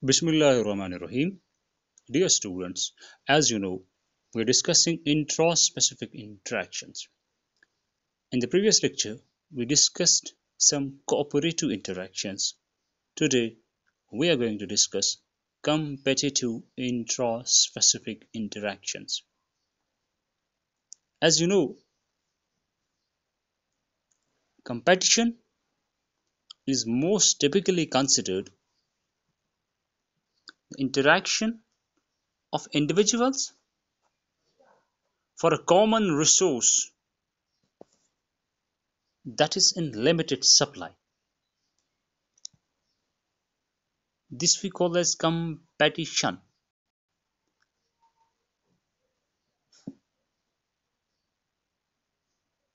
Bismillahirrahmanirrahim. Dear students, as you know, we're discussing intraspecific interactions. In the previous lecture, we discussed some cooperative interactions. Today, we are going to discuss competitive intraspecific interactions. As you know, competition is most typically considered interaction of individuals for a common resource that is in limited supply. This we call as competition.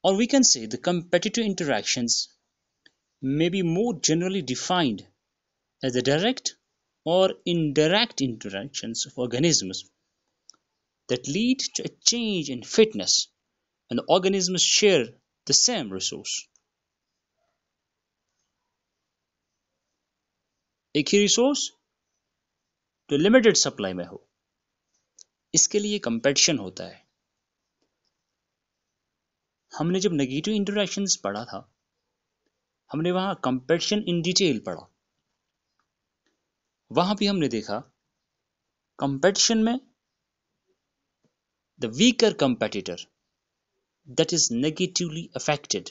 Or we can say the competitive interactions may be more generally defined as the direct or indirect interactions of organisms that lead to a change in fitness the organisms share the same resource. एक ही resource जो limited supply में हो इसके लिए competition होता है हमने जब नेगेटिव इंटरेक्शंस पढ़ा था हमने वहाँ कंपेटिशन इन डिटेल पढ़ा वहां भी हमने देखा कंपेटिशन में the weaker competitor that is negatively affected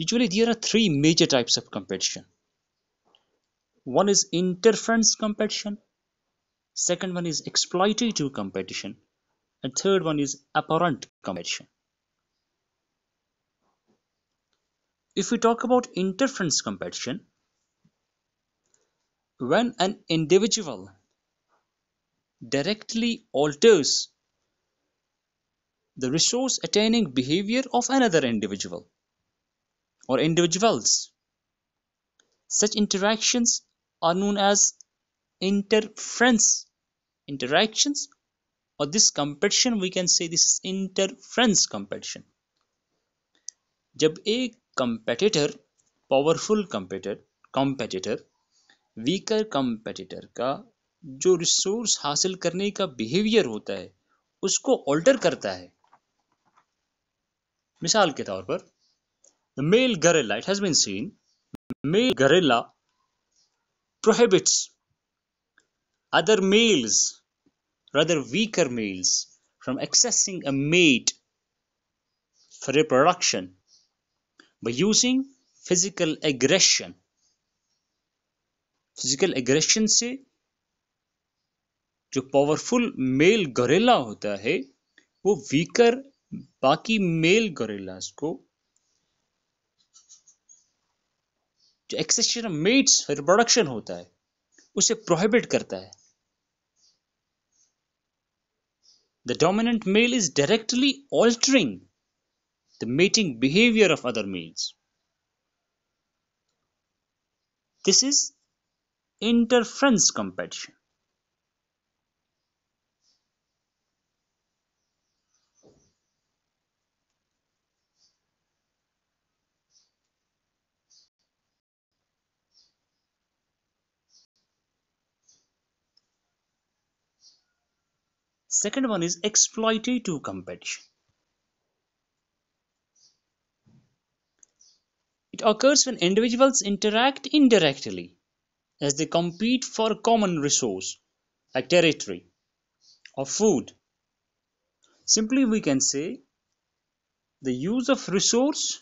Usually, there are three major types of competition. One is interference competition, second one is exploitative competition, and third one is apparent competition. If we talk about interference competition, when an individual directly alters the resource attaining behavior of another individual or individuals, such interactions are known as interference interactions or this competition we can say this is interference competition जब एक competitor powerful competitor competitor weaker competitor का जो resource हासिल करने का behaviour होता है, उसको ऑल्टर करता है। मिसाल के तौर पर the male gorilla it has been seen male gorilla prohibits other males, rather weaker males, from accessing a mate for reproduction. By using physical aggression. Physical aggression से जो पावरफुल मेल गोरेला होता है, वो वीकर बाकी mail गोरेलास को जो accession mats reproduction होता है, उसे प्रोहिबिट करता है। The dominant male is directly altering the mating behavior of other males. This is interference competition. Second one is exploitative competition. It occurs when individuals interact indirectly as they compete for a common resource like territory or food. Simply, we can say the use of resource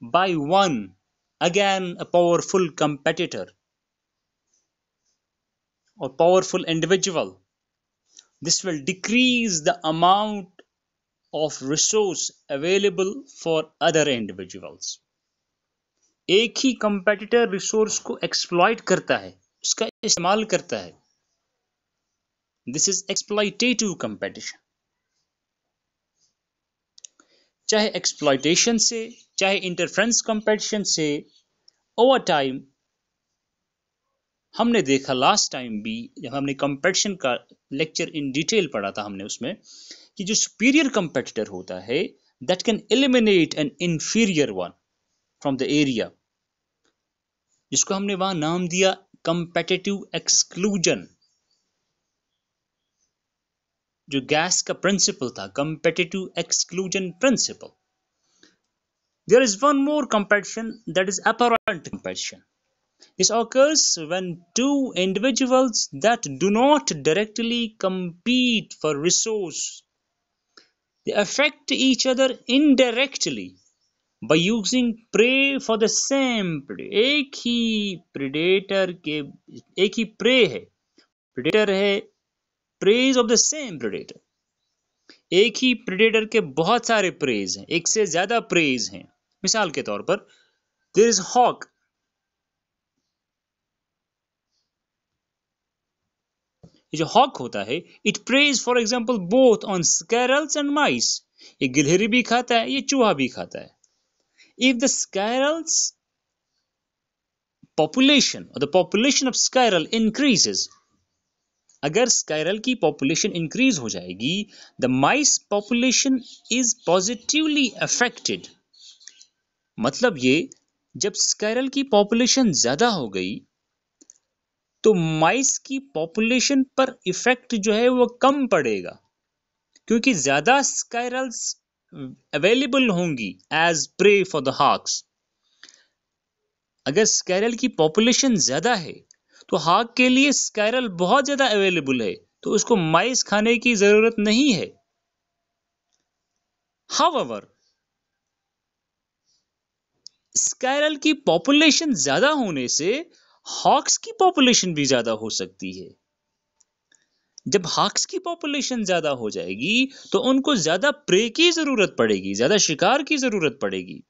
by one, again a powerful competitor or powerful individual. This will decrease the amount of resource available for other individuals. एक ही competitor resource को exploit करता है, उसका इस्तेमाल करता है this is exploitative competition चाहे एक्सप्लॉइटेशन से, चाहे इंटरफ्रेंस कंपेटिशन से ओवर टाइम हमने देखा लास्ट टाइम भी, जब हमने कंपेटिशन का लेक्चर इन डिटेल पढ़ा था हमने उसमें कि जो सुपीरियर कंपेटिटर होता है that can eliminate an inferior one from the area जिसको हमने वहाँ नाम दिया कंपेटेटिव एक्सक्लूजन जो गैस का प्रिंसिपल था competitive exclusion principle there is one more competition that is apparent competition this occurs when two individuals that do not directly compete for resource They affect each other indirectly by using prey for the same prey. एक ही predator के एक ही prey है predator है preys of the same predator. एक ही predator के बहुत सारे preys हैं एक से ज़्यादा preys हैं मिसाल के तौर पर देर इज़ हॉक जो हॉक होता है it preys for example both on squirrels and mice ये गिलहरी भी खाता है, ये चूहा भी खाता है। इफ़ द स्कैरल्स पॉपुलेशन और the population of squirrel increases अगर स्कायरल की पॉपुलेशन इंक्रीज हो जाएगी the mice population is positively affected मतलब ये, जब स्कैरल की पॉपुलेशन ज़्यादा हो गई तो माइस की पॉपुलेशन पर इफ़ेक्ट जो है वो कम पड़ेगा, क्योंकि ज़्यादा स्कायरल्स अवेलेबल होंगी as prey for the hawks अगर स्कैरल की पॉपुलेशन ज़्यादा है तो हाक के लिए स्कैरल बहुत ज़्यादा अवेलेबल है तो उसको माइस खाने की ज़रूरत नहीं है। हाउएवर स्कैरल की पॉपुलेशन ज़्यादा होने से हॉक्स की पॉपुलेशन भी ज़्यादा हो सकती है। जब हॉक्स की पॉपुलेशन ज़्यादा हो जाएगी तो उनको ज़्यादा प्रे की ज़रूरत पड़ेगी, ज़्यादा शिकार की ज़रूरत पड़ेगी।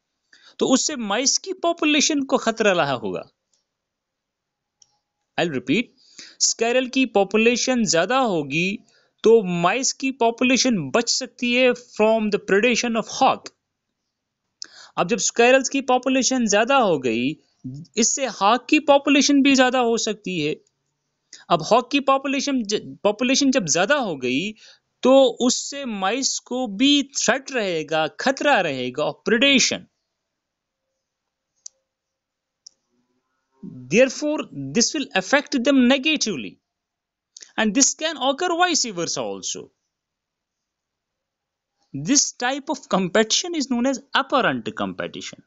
तो उससे माइस की पॉपुलेशन को खतरा रहा होगा। आई रिपीट स्कैरल की पॉपुलेशन ज़्यादा होगी तो माइस की पॉपुलेशन बच सकती है from the predation of hawk अब जब स्कैरल्स की पॉपुलेशन ज़्यादा हो गई इससे हॉक की पॉपुलेशन भी ज़्यादा हो सकती है अब हॉक की पॉपुलेशन पॉपुलेशन जब ज़्यादा हो गई तो उससे माइस को भी थ्रेट रहेगा खतरा रहेगा of predation therefore this will affect them negatively and this can occur vice versa also This type of competition is known as apparent competition.